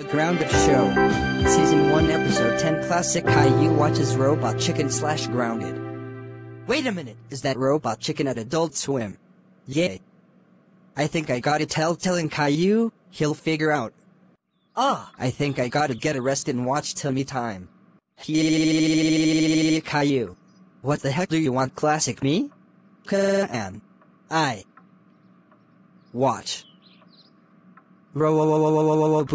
The Ground Grounded Show. Season 1, Episode 10 Classic Caillou watches Robot Chicken slash Grounded. Wait a minute, is that Robot Chicken at Adult Swim? Yay. I think I gotta tell telling Caillou, he'll figure out. Ah, I think I gotta get arrested and watch Timmy Time. Caillou. What the heck do you want classic me? Can. I. Watch. Robot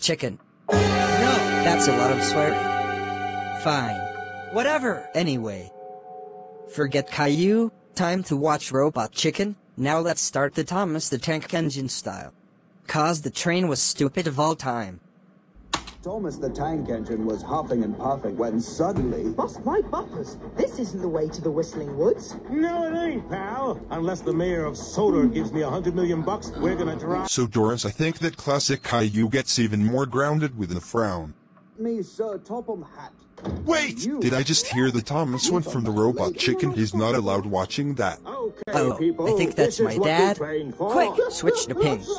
chicken. No, that's a lot of swearing. Fine. Whatever. Anyway. Forget Caillou, time to watch Robot Chicken, now let's start the Thomas the Tank Engine style. Cause the train was stupid of all time. Thomas the Tank Engine was huffing and puffing when suddenly... Bust my buffers! This isn't the way to the Whistling Woods. No, it ain't, pal. Unless the mayor of Sodor gives me a hundred million bucks, we're gonna drive. So Doris, I think that classic Caillou gets even more grounded with a frown. Me, Sir Topham Hatt. Wait! You- Did I just hear the Thomas one from the Robot Chicken? He's not allowed watching that. Okay, Oh, people. I think that's my is what we dad. Quick, switch to ping.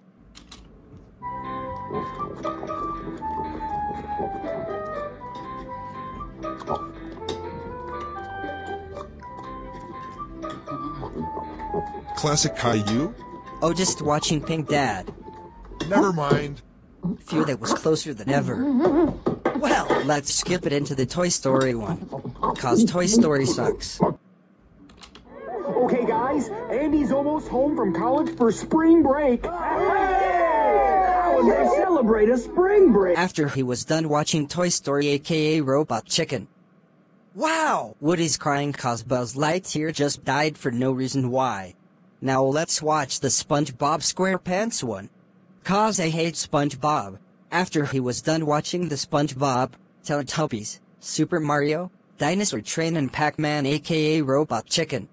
Classic Caillou? Oh, just watching Pink Dad. Never mind. Fear that was closer than ever. Well, let's skip it into the Toy Story one. Cause Toy Story sucks. Okay, guys, Andy's almost home from college for spring break. Celebrate a spring break? After he was done watching Toy Story aka Robot Chicken. Wow! Woody's crying cause Buzz Lightyear just died for no reason why. Now let's watch the SpongeBob SquarePants one. Cause I hate SpongeBob. After he was done watching the SpongeBob, Teletubbies, Super Mario, Dinosaur Train and Pac-Man aka Robot Chicken.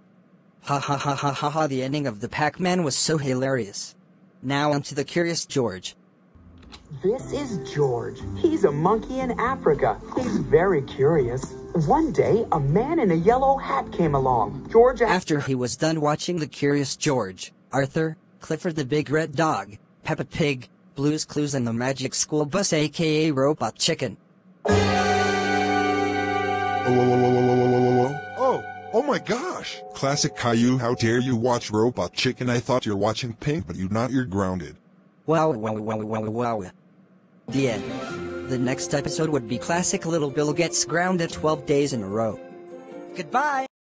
Ha ha ha ha ha ha the ending of the Pac-Man was so hilarious. Now onto the Curious George. This is George. He's a monkey in Africa. He's very curious. One day, a man in a yellow hat came along. George. After he was done watching The Curious George, Arthur, Clifford the Big Red Dog, Peppa Pig, Blues Clues, and the Magic School Bus, aka Robot Chicken. Oh, oh my gosh! Classic Caillou, how dare you watch Robot Chicken? I thought you're watching Pink, but you're not, you're grounded. Wow, wow, wow, wow, wow. The end. The next episode would be classic Little Bill gets grounded 12 days in a row. Goodbye!